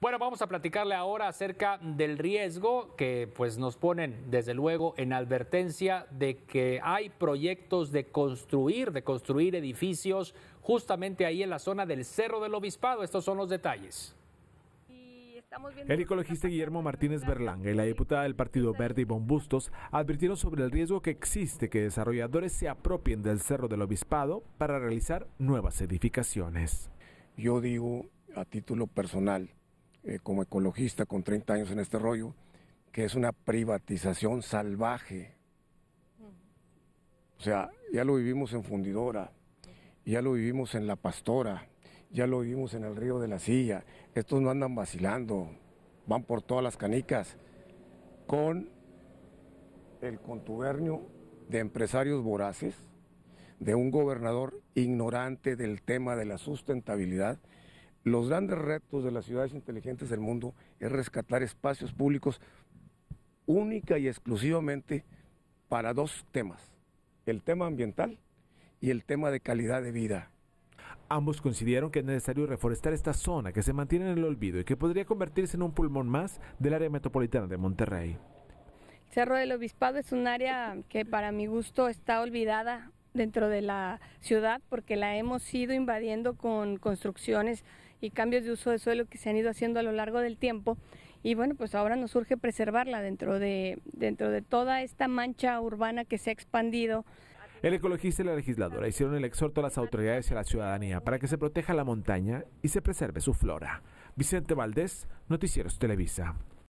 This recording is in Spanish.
Bueno, vamos a platicarle ahora acerca del riesgo que pues nos ponen desde luego en advertencia de que hay proyectos de construir, de construir edificios justamente ahí en la zona del Cerro del Obispado. Estos son los detalles. El ecologista Guillermo Martínez Berlanga y la diputada del Partido Verde Ivonne Bustos advirtieron sobre el riesgo que existe que desarrolladores se apropien del Cerro del Obispado para realizar nuevas edificaciones. Yo digo a título personal, eh, como ecologista con 30 años en este rollo, que es una privatización salvaje. O sea, ya lo vivimos en Fundidora, ya lo vivimos en La Pastora, ya lo vivimos en el río de la Silla. Estos no andan vacilando, van por todas las canicas con el contubernio de empresarios voraces, de un gobernador ignorante del tema de la sustentabilidad los grandes retos de las ciudades inteligentes del mundo es rescatar espacios públicos única y exclusivamente para dos temas, el tema ambiental y el tema de calidad de vida. Ambos coincidieron que es necesario reforestar esta zona que se mantiene en el olvido y que podría convertirse en un pulmón más del área metropolitana de Monterrey. Cerro del Obispado es un área que para mi gusto está olvidada dentro de la ciudad porque la hemos ido invadiendo con construcciones y cambios de uso de suelo que se han ido haciendo a lo largo del tiempo y bueno pues ahora nos urge preservarla dentro de dentro de toda esta mancha urbana que se ha expandido el ecologista y la legisladora hicieron el exhorto a las autoridades y a la ciudadanía para que se proteja la montaña y se preserve su flora. Vicente Valdés, Noticieros Televisa.